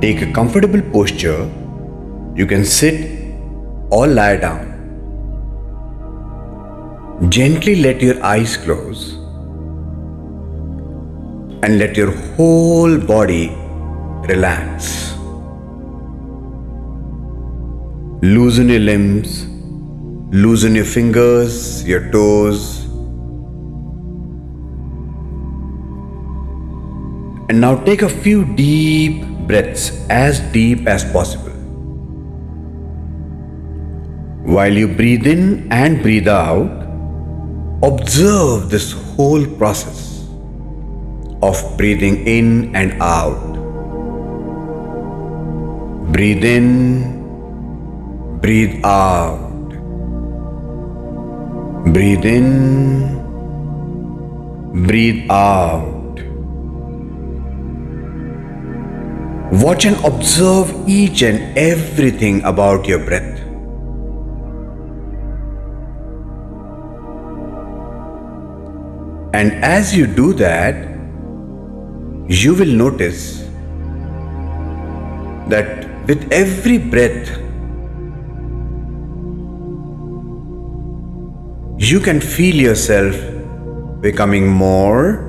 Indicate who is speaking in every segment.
Speaker 1: Take a comfortable posture. You can sit or lie down. Gently let your eyes close and let your whole body relax. Loosen your limbs, loosen your fingers, your toes. And now take a few deep breaths, as deep as possible. While you breathe in and breathe out, observe this whole process of breathing in and out. Breathe in, breathe out. Breathe in, breathe out. Watch and observe each and everything about your breath. And as you do that, you will notice that with every breath, you can feel yourself becoming more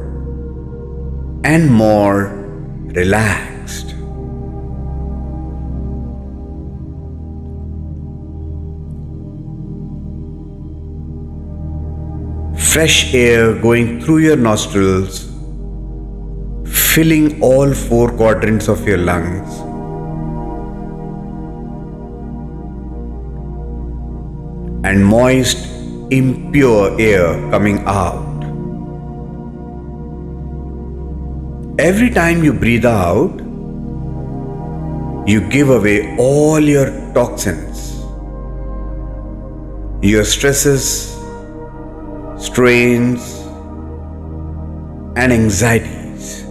Speaker 1: and more relaxed. Fresh air going through your nostrils filling all four quadrants of your lungs. And moist, impure air coming out. Every time you breathe out, you give away all your toxins, your stresses, strains, and anxieties.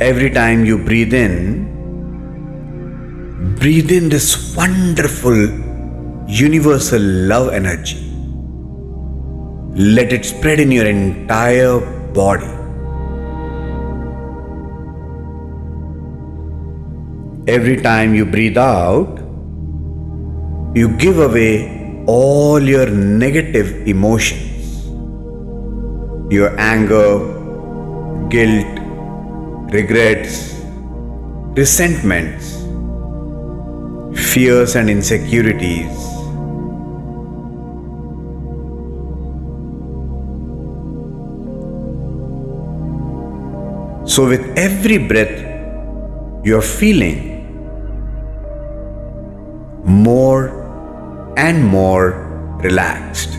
Speaker 1: Every time you breathe in, breathe in this wonderful universal love energy. Let it spread in your entire body. Every time you breathe out, you give away all your negative emotions, your anger, guilt, regrets, resentments, fears, and insecurities. So, with every breath, you're feeling more and more relaxed.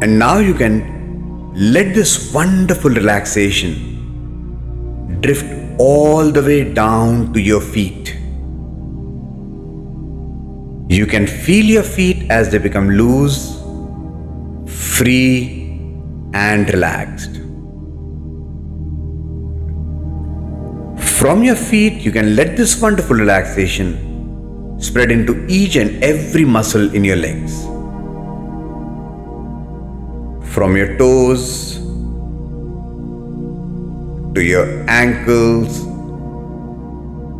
Speaker 1: And now you can let this wonderful relaxation drift all the way down to your feet. You can feel your feet as they become loose, free, and relaxed. From your feet, you can let this wonderful relaxation spread into each and every muscle in your legs from your toes to your ankles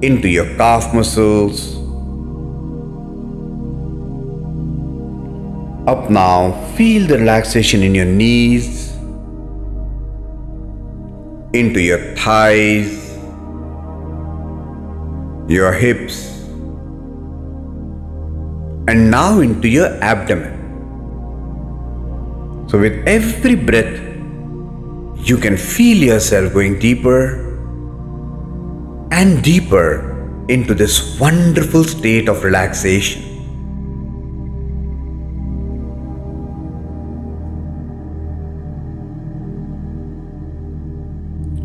Speaker 1: into your calf muscles. Up now, feel the relaxation in your knees, into your thighs, your hips, and now into your abdomen. So, with every breath, you can feel yourself going deeper and deeper into this wonderful state of relaxation.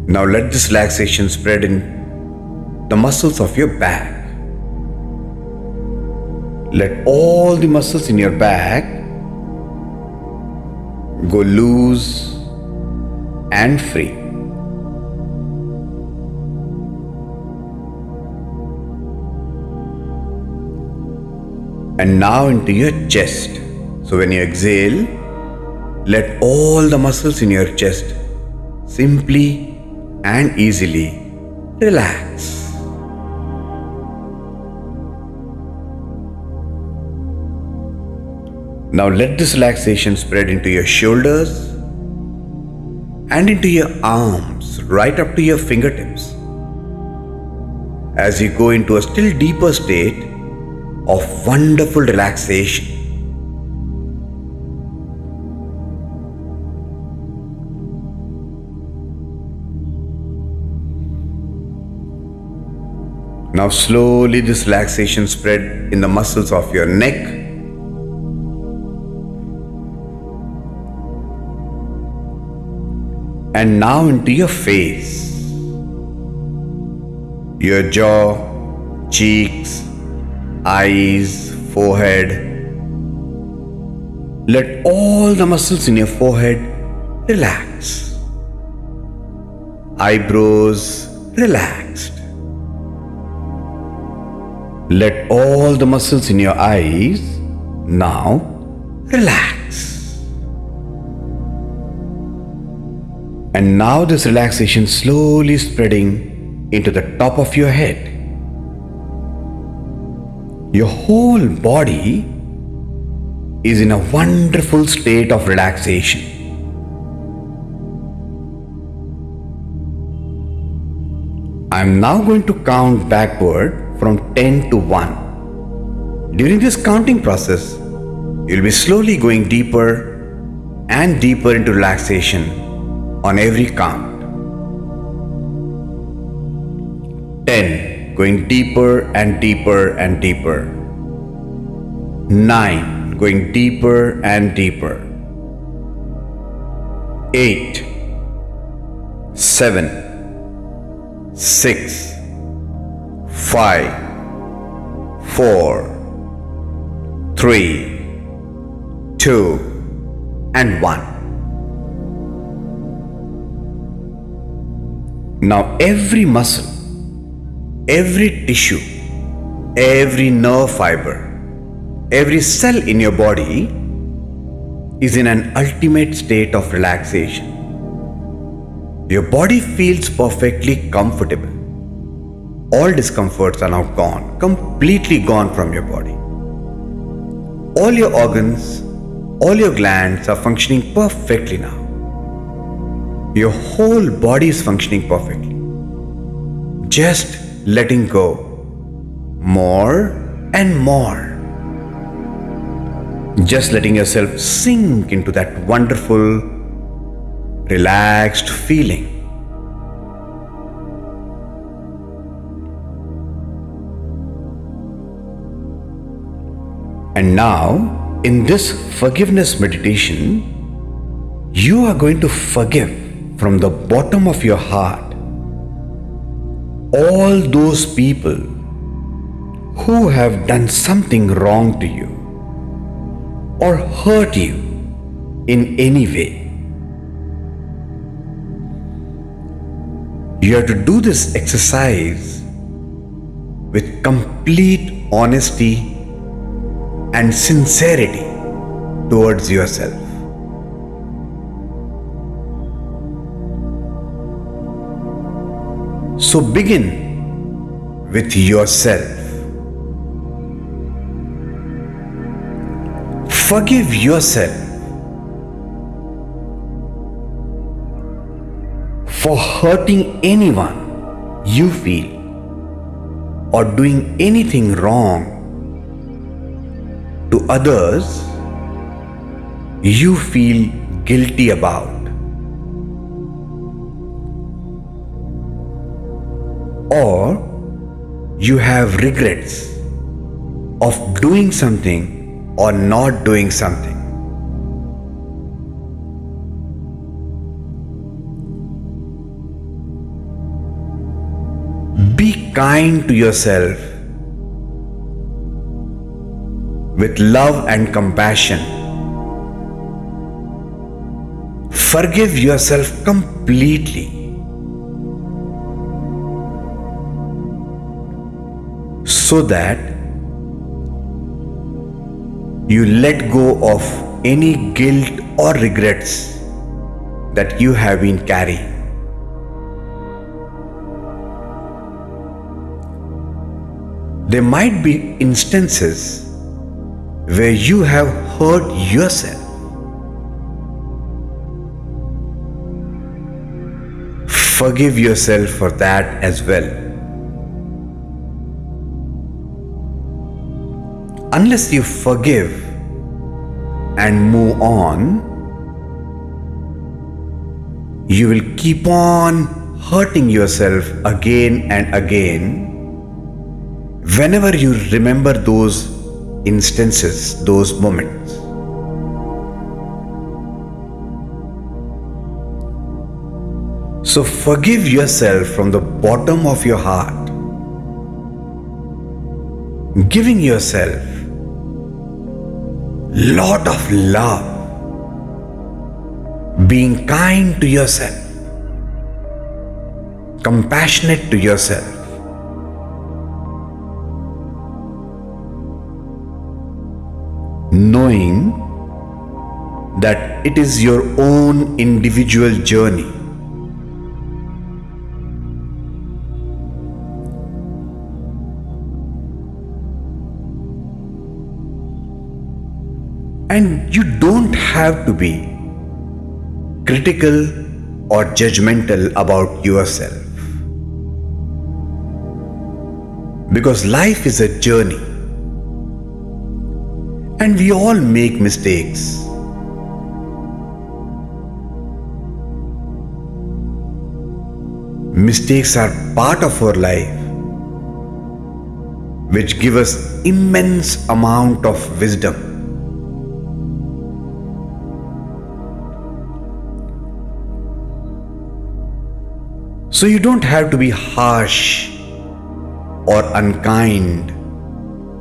Speaker 1: Now, let this relaxation spread in the muscles of your back. Let all the muscles in your back go loose and free. and now into your chest. So when you exhale, let all the muscles in your chest simply and easily relax. Now let this relaxation spread into your shoulders and into your arms right up to your fingertips as you go into a still deeper state of wonderful relaxation. Now, slowly, this relaxation spread in the muscles of your neck and now into your face, your jaw, cheeks, eyes, forehead. Let all the muscles in your forehead relax. Eyebrows relaxed. Let all the muscles in your eyes now relax. And now this relaxation slowly spreading into the top of your head. Your whole body is in a wonderful state of relaxation. I am now going to count backward from 10 to 1. During this counting process, you'll be slowly going deeper and deeper into relaxation on every count. 10. Going deeper and deeper and deeper. 9. Going deeper and deeper. 8. 7. 6. 5. 4. 3. 2. And 1. Now, every muscle, every tissue, every nerve fiber, every cell in your body is in an ultimate state of relaxation. Your body feels perfectly comfortable. All discomforts are now gone, completely gone from your body. All your organs, all your glands are functioning perfectly now. Your whole body is functioning perfectly. Just letting go more and more. Just letting yourself sink into that wonderful, relaxed feeling. And now, in this forgiveness meditation, you are going to forgive from the bottom of your heart all those people who have done something wrong to you or hurt you in any way. You have to do this exercise with complete honesty and sincerity towards yourself. So begin with yourself. Forgive yourself for hurting anyone you feel or doing anything wrong to others you feel guilty about. Or you have regrets of doing something or not doing something. Be kind to yourself with love and compassion. Forgive yourself completely. So that you let go of any guilt or regrets that you have been carrying. There might be instances where you have hurt yourself. Forgive yourself for that as well. Unless you forgive and move on, you will keep on hurting yourself again and again whenever you remember those instances, those moments. So forgive yourself from the bottom of your heart, giving yourself lot of love, being kind to yourself, compassionate to yourself. knowing that it is your own individual journey. Have to be critical or judgmental about yourself. Because life is a journey. And we all make mistakes. Mistakes are part of our life which give us immense amount of wisdom. So you don't have to be harsh or unkind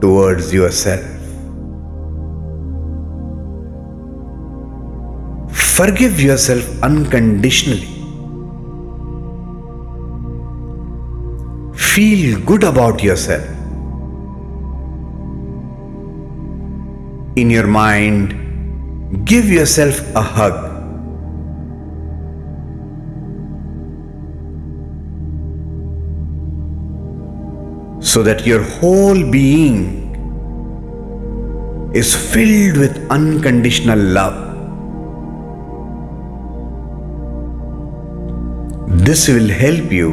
Speaker 1: towards yourself. Forgive yourself unconditionally. Feel good about yourself. In your mind, give yourself a hug. So that your whole being is filled with unconditional love. This will help you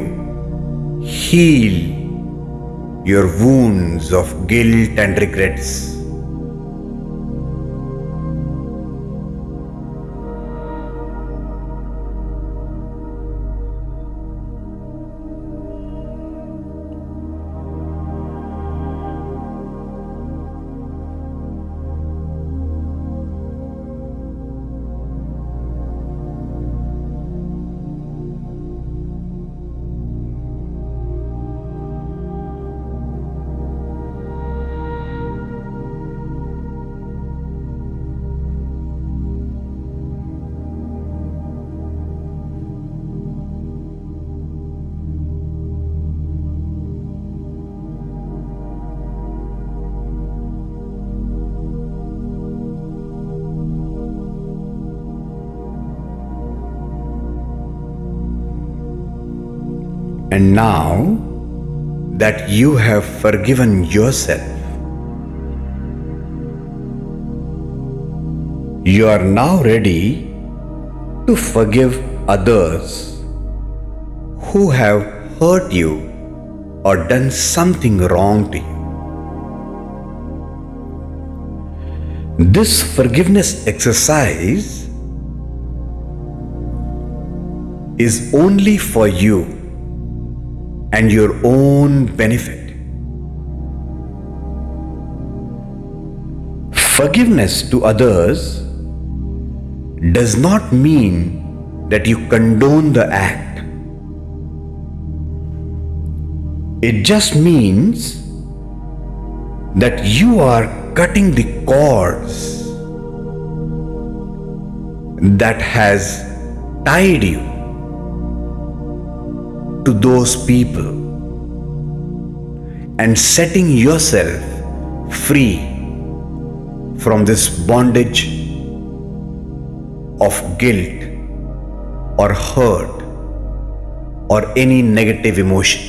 Speaker 1: heal your wounds of guilt and regrets. And now that you have forgiven yourself, you are now ready to forgive others who have hurt you or done something wrong to you. This forgiveness exercise is only for you and your own benefit. Forgiveness to others does not mean that you condone the act. It just means that you are cutting the cords that has tied you to those people and setting yourself free from this bondage of guilt or hurt or any negative emotion.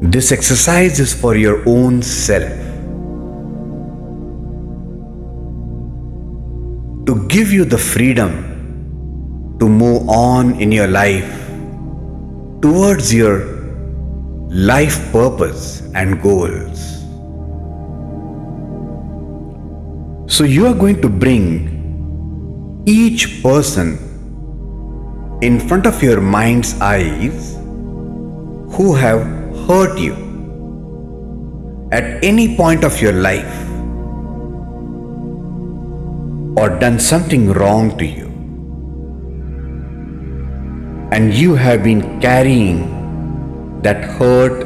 Speaker 1: This exercise is for your own self. To give you the freedom to move on in your life towards your life purpose and goals. So you are going to bring each person in front of your mind's eyes who have hurt you at any point of your life or done something wrong to you and you have been carrying that hurt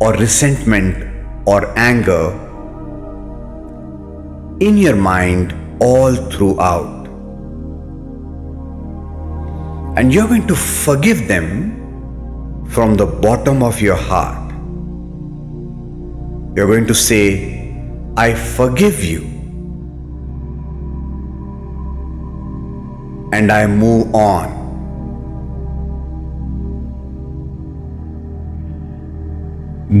Speaker 1: or resentment or anger in your mind all throughout. And you're going to forgive them from the bottom of your heart. You're going to say, I forgive you and I move on.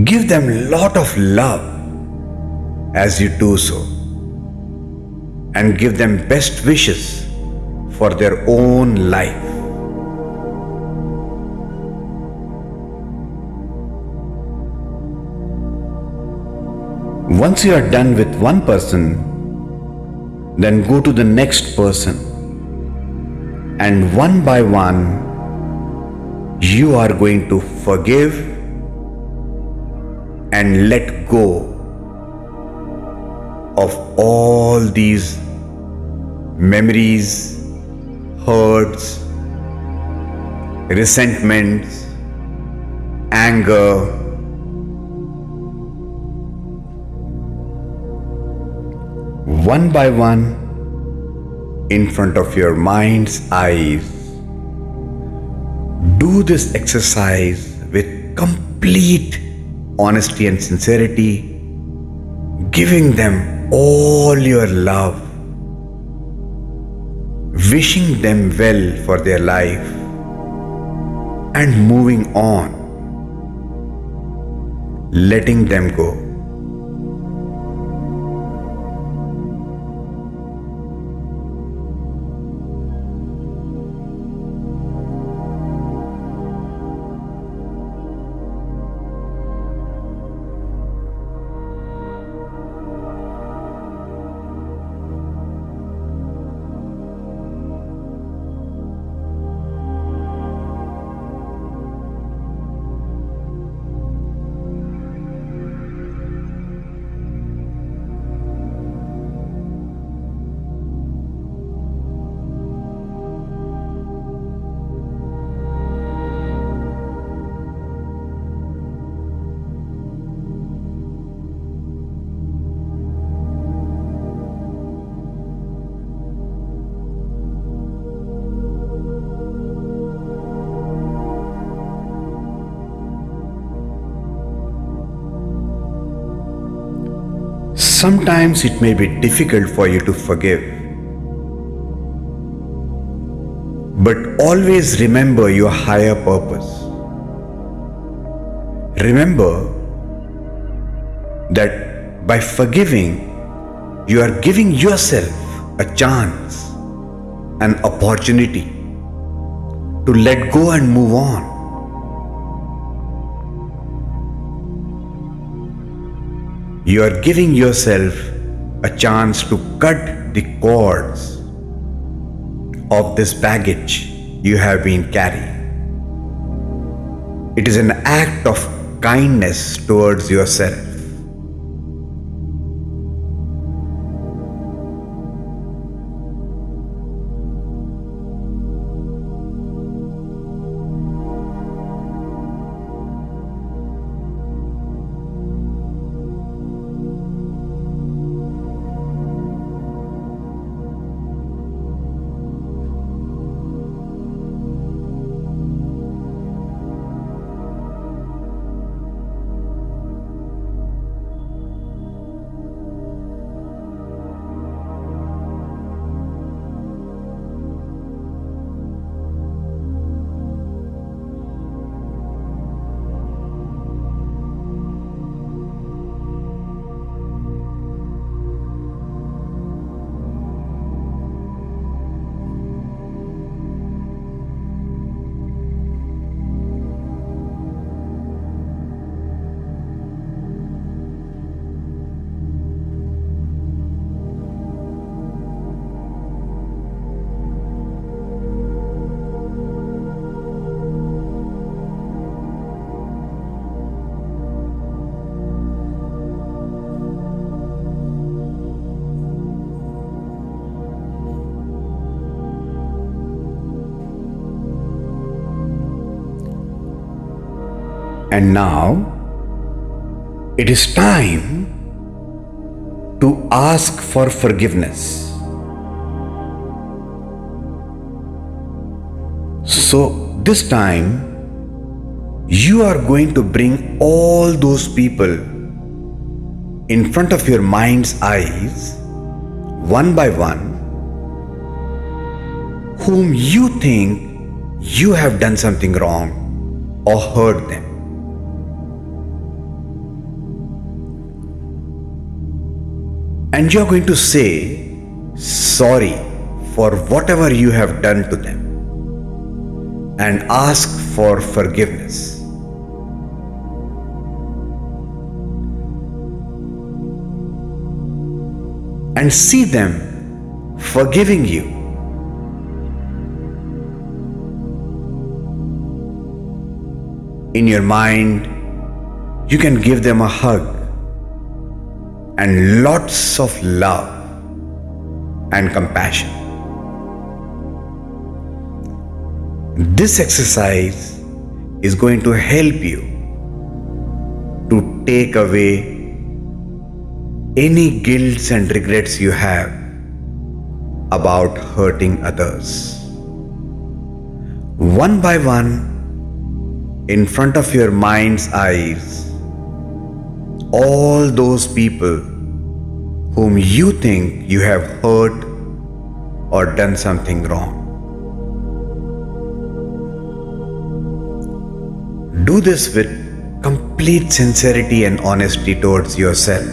Speaker 1: Give them lot of love as you do so and give them best wishes for their own life. Once you are done with one person, then go to the next person and one by one you are going to forgive and let go of all these memories, hurts, resentments, anger. One by one, in front of your mind's eyes. Do this exercise with complete honesty and sincerity, giving them all your love, wishing them well for their life, and moving on, letting them go. Sometimes it may be difficult for you to forgive. But always remember your higher purpose. Remember that by forgiving, you are giving yourself a chance, an opportunity to let go and move on. You are giving yourself a chance to cut the cords of this baggage you have been carrying. It is an act of kindness towards yourself. And now it is time to ask for forgiveness. So, this time you are going to bring all those people in front of your mind's eyes, one by one, whom you think you have done something wrong or hurt them. And you're going to say sorry for whatever you have done to them and ask for forgiveness. And see them forgiving you. In your mind, you can give them a hug and lots of love and compassion. This exercise is going to help you to take away any guilts and regrets you have about hurting others. One by one, in front of your mind's eyes, all those people whom you think you have hurt or done something wrong. Do this with complete sincerity and honesty towards yourself.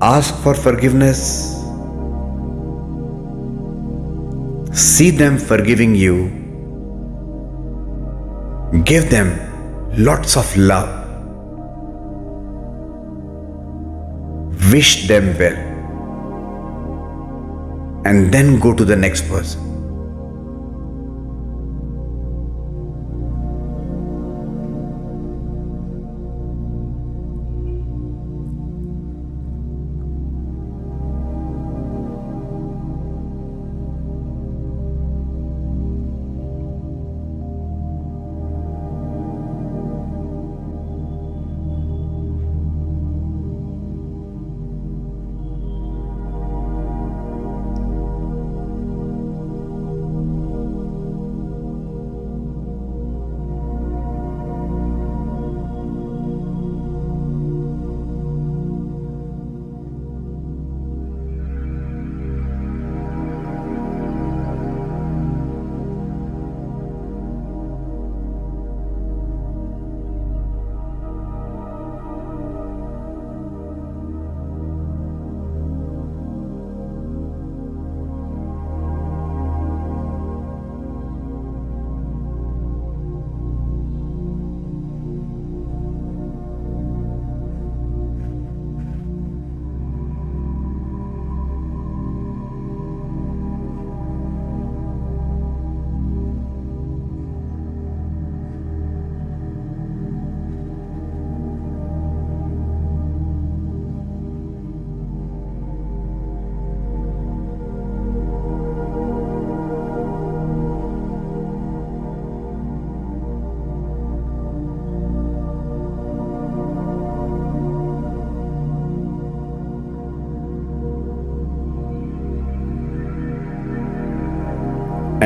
Speaker 1: Ask for forgiveness. See them forgiving you. Give them lots of love. Wish them well. And then go to the next person.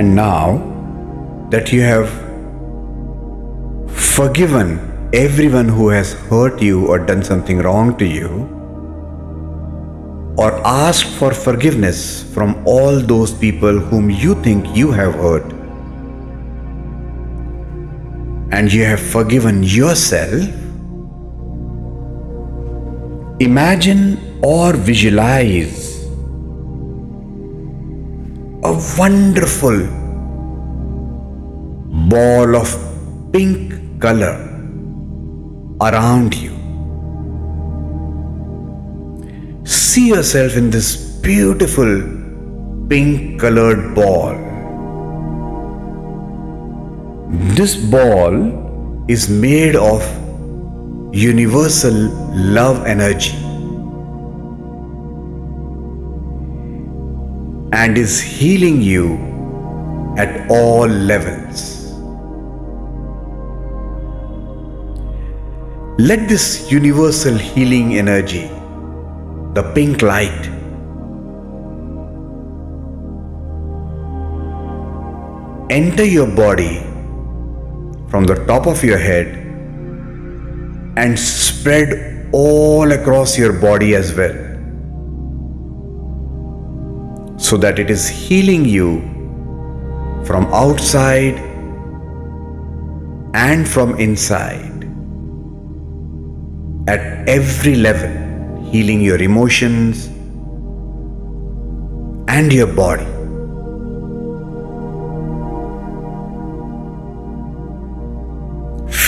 Speaker 1: And now that you have forgiven everyone who has hurt you or done something wrong to you, or asked for forgiveness from all those people whom you think you have hurt, and you have forgiven yourself, imagine or visualize a wonderful ball of pink color around you. See yourself in this beautiful pink colored ball. This ball is made of universal love energy and is healing you at all levels. Let this universal healing energy, the pink light, enter your body from the top of your head and spread all across your body as well. So that it is healing you from outside and from inside at every level, healing your emotions and your body.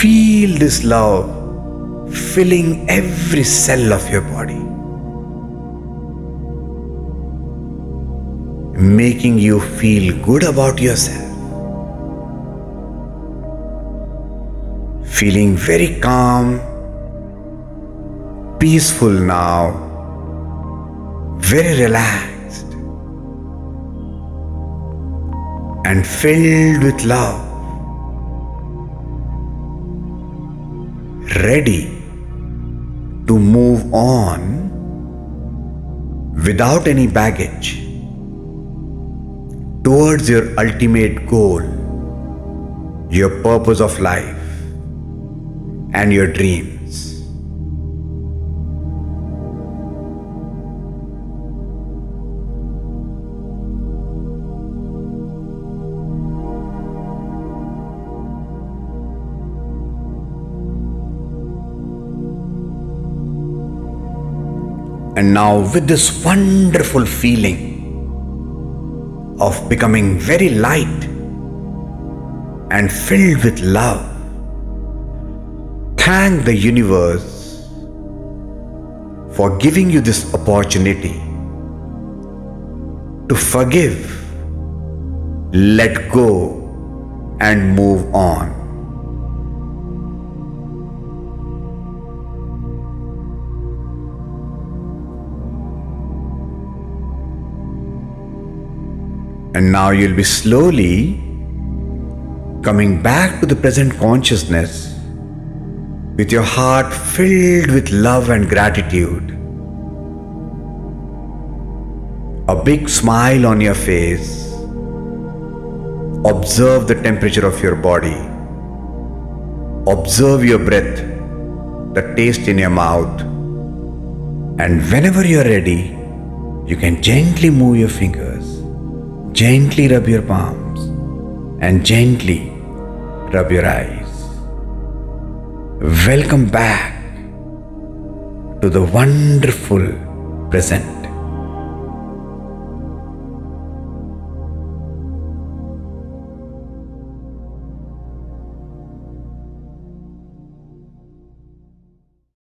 Speaker 1: Feel this love filling every cell of your body, making you feel good about yourself, feeling very calm, peaceful now, very relaxed, and filled with love. ready to move on without any baggage towards your ultimate goal, your purpose of life, and your dreams. And now, with this wonderful feeling of becoming very light and filled with love, thank the universe for giving you this opportunity to forgive, let go, and move on. And now you'll be slowly coming back to the present consciousness with your heart filled with love and gratitude. A big smile on your face. Observe the temperature of your body. Observe your breath, the taste in your mouth. And whenever you're ready, you can gently move your fingers Gently rub your palms and gently rub your eyes. Welcome back to the wonderful present.